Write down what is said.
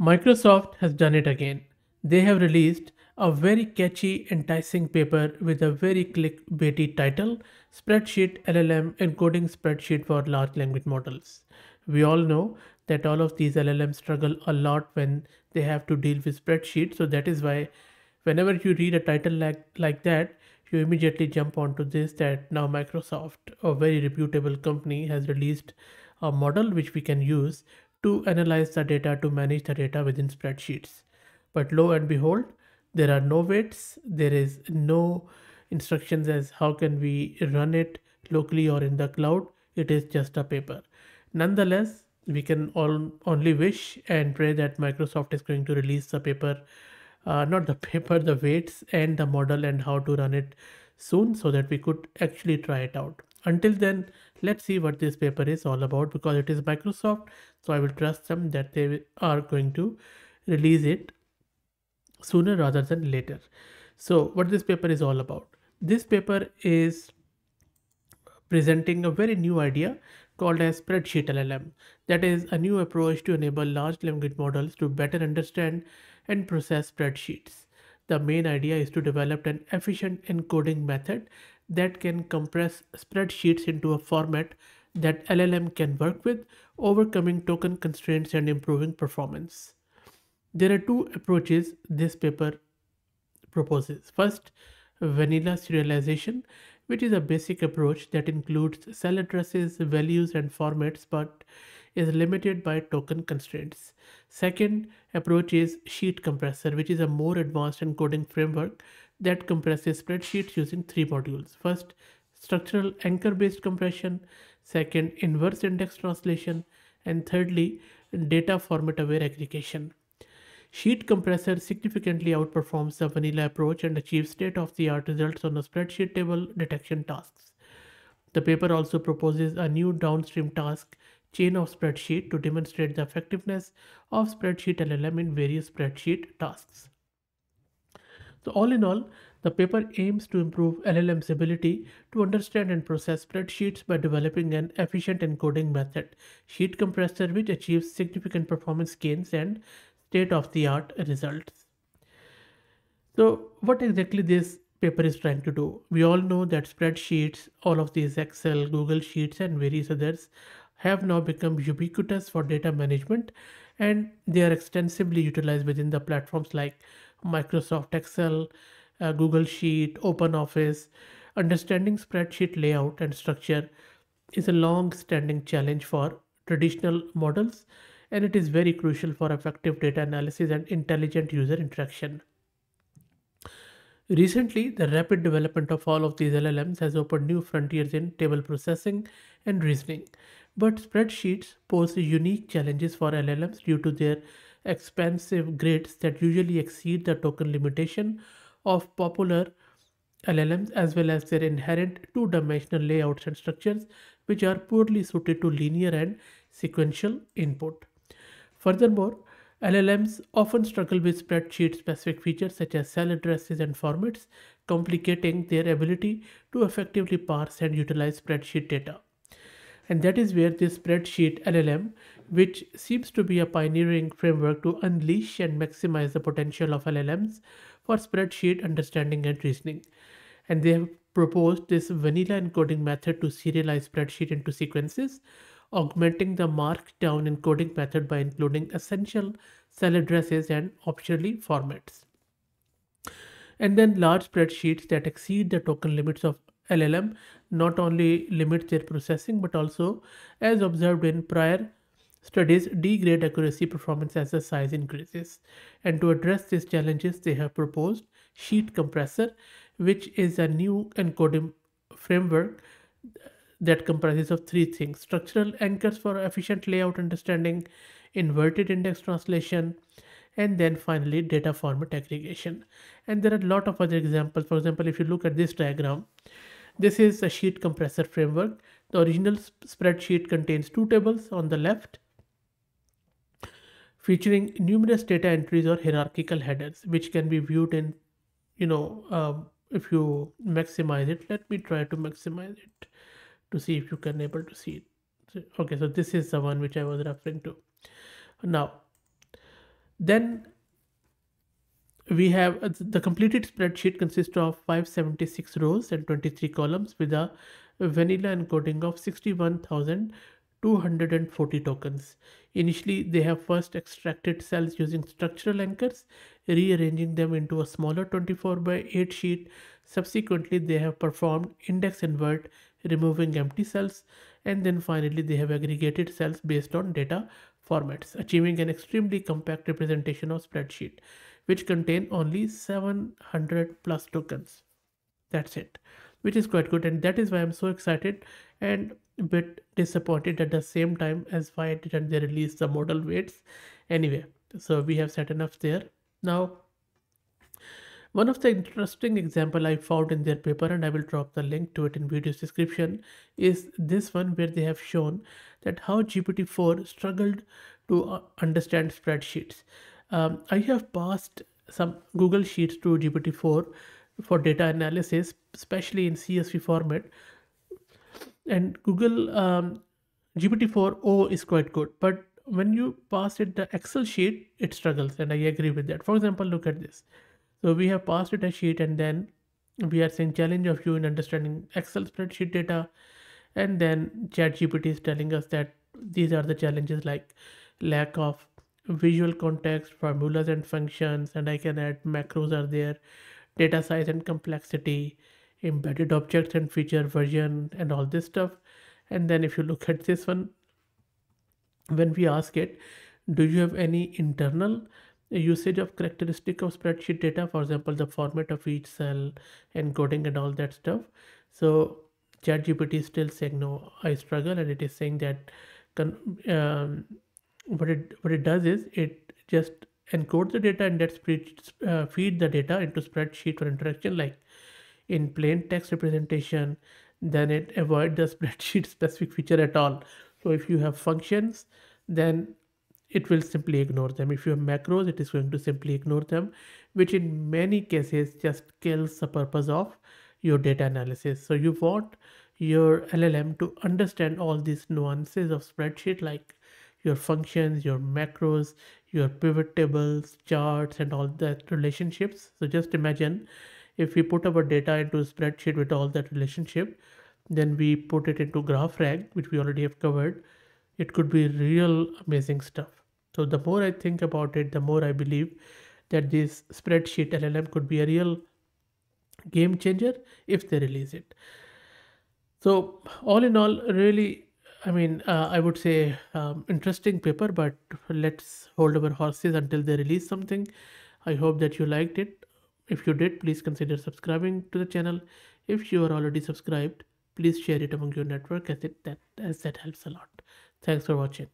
Microsoft has done it again. They have released a very catchy, enticing paper with a very clickbaity title Spreadsheet LLM Encoding Spreadsheet for Large Language Models. We all know that all of these LLMs struggle a lot when they have to deal with spreadsheets. So that is why whenever you read a title like, like that, you immediately jump onto this that now Microsoft, a very reputable company, has released a model which we can use to analyze the data to manage the data within spreadsheets. But lo and behold, there are no weights, there is no instructions as how can we run it locally or in the cloud. It is just a paper. Nonetheless, we can all only wish and pray that Microsoft is going to release the paper, uh, not the paper, the weights and the model and how to run it soon so that we could actually try it out. Until then, let's see what this paper is all about because it is Microsoft. So I will trust them that they are going to release it sooner rather than later. So what this paper is all about. This paper is presenting a very new idea called as spreadsheet LLM. That is a new approach to enable large language models to better understand and process spreadsheets. The main idea is to develop an efficient encoding method that can compress spreadsheets into a format that LLM can work with, overcoming token constraints and improving performance. There are two approaches this paper proposes. First, vanilla serialization, which is a basic approach that includes cell addresses, values, and formats but is limited by token constraints. Second approach is sheet compressor, which is a more advanced encoding framework that compresses spreadsheets using three modules. First, structural anchor based compression, second, inverse index translation, and thirdly, data format aware aggregation. Sheet Compressor significantly outperforms the vanilla approach and achieves state-of-the-art results on the spreadsheet table detection tasks. The paper also proposes a new downstream task chain of spreadsheet to demonstrate the effectiveness of spreadsheet LLM in various spreadsheet tasks. So all in all, the paper aims to improve LLM's ability to understand and process spreadsheets by developing an efficient encoding method, sheet compressor which achieves significant performance gains and state of the art results. So what exactly this paper is trying to do? We all know that spreadsheets, all of these Excel, Google Sheets and various others have now become ubiquitous for data management and they are extensively utilized within the platforms like Microsoft Excel, uh, Google Sheet, OpenOffice. Understanding spreadsheet layout and structure is a long standing challenge for traditional models and it is very crucial for effective data analysis and intelligent user interaction. Recently, the rapid development of all of these LLMs has opened new frontiers in table processing and reasoning. But spreadsheets pose unique challenges for LLMs due to their expansive grids that usually exceed the token limitation of popular LLMs as well as their inherent two-dimensional layouts and structures which are poorly suited to linear and sequential input. Furthermore, LLMs often struggle with spreadsheet specific features such as cell addresses and formats, complicating their ability to effectively parse and utilize spreadsheet data. And that is where this spreadsheet LLM, which seems to be a pioneering framework to unleash and maximize the potential of LLMs for spreadsheet understanding and reasoning. And they have proposed this vanilla encoding method to serialize spreadsheet into sequences augmenting the markdown encoding method by including essential cell addresses and optionally formats. And then large spreadsheets that exceed the token limits of LLM not only limits their processing but also, as observed in prior studies, degrade accuracy performance as the size increases. And to address these challenges, they have proposed Sheet Compressor, which is a new encoding framework that comprises of three things structural anchors for efficient layout understanding inverted index translation and then finally data format aggregation and there are a lot of other examples for example if you look at this diagram this is a sheet compressor framework. The original spreadsheet contains two tables on the left featuring numerous data entries or hierarchical headers which can be viewed in you know um, if you maximize it let me try to maximize it to see if you can able to see it. Okay so this is the one which i was referring to. Now Then we have uh, the completed spreadsheet consists of 576 rows and 23 columns with a vanilla encoding of 61,240 tokens. Initially, they have first extracted cells using structural anchors, rearranging them into a smaller 24 by 8 sheet. Subsequently, they have performed index invert, removing empty cells, and then finally they have aggregated cells based on data formats, achieving an extremely compact representation of spreadsheet which contain only 700 plus tokens. That's it, which is quite good. And that is why I'm so excited and a bit disappointed at the same time as why I didn't they release the model weights. Anyway, so we have set enough there. Now, one of the interesting example I found in their paper, and I will drop the link to it in video's description, is this one where they have shown that how GPT-4 struggled to uh, understand spreadsheets. Um, I have passed some Google Sheets to GPT-4 for data analysis, especially in CSV format. And Google um, GPT-4o is quite good, but when you pass it the Excel sheet, it struggles, and I agree with that. For example, look at this. So we have passed it a sheet, and then we are saying challenge of you in understanding Excel spreadsheet data, and then ChatGPT is telling us that these are the challenges like lack of visual context, formulas and functions, and I can add macros are there, data size and complexity, embedded objects and feature version, and all this stuff. And then if you look at this one, when we ask it, do you have any internal usage of characteristic of spreadsheet data, for example, the format of each cell, encoding and all that stuff. So ChatGPT is still saying no, I struggle, and it is saying that um, what it what it does is it just encodes the data and that uh, feed the data into spreadsheet for interaction like in plain text representation then it avoid the spreadsheet specific feature at all. So if you have functions then it will simply ignore them. If you have macros it is going to simply ignore them which in many cases just kills the purpose of your data analysis. So you want your llm to understand all these nuances of spreadsheet like your functions, your macros, your pivot tables, charts, and all that relationships. So just imagine if we put our data into a spreadsheet with all that relationship, then we put it into GraphRag, which we already have covered. It could be real amazing stuff. So the more I think about it, the more I believe that this spreadsheet LLM could be a real game changer if they release it. So all in all, really I mean, uh, I would say um, interesting paper, but let's hold our horses until they release something. I hope that you liked it. If you did, please consider subscribing to the channel. If you are already subscribed, please share it among your network as it that as that helps a lot. Thanks for watching.